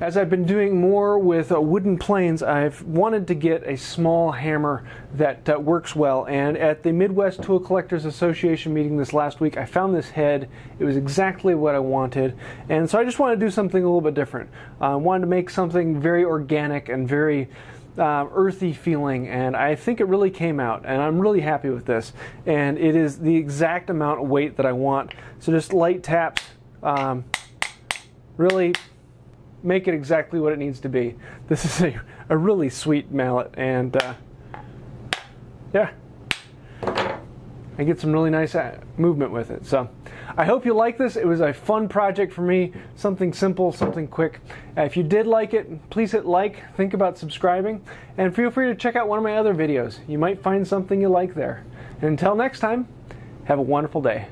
As I've been doing more with uh, wooden planes, I've wanted to get a small hammer that uh, works well. And at the Midwest Tool Collectors Association meeting this last week, I found this head. It was exactly what I wanted. And so I just wanted to do something a little bit different. I uh, wanted to make something very organic and very uh, earthy feeling, and I think it really came out, and I'm really happy with this. And it is the exact amount of weight that I want. So just light taps, um, really make it exactly what it needs to be. This is a, a really sweet mallet, and uh, yeah, I get some really nice uh, movement with it. So I hope you like this. It was a fun project for me, something simple, something quick. If you did like it, please hit like, think about subscribing, and feel free to check out one of my other videos. You might find something you like there. And until next time, have a wonderful day.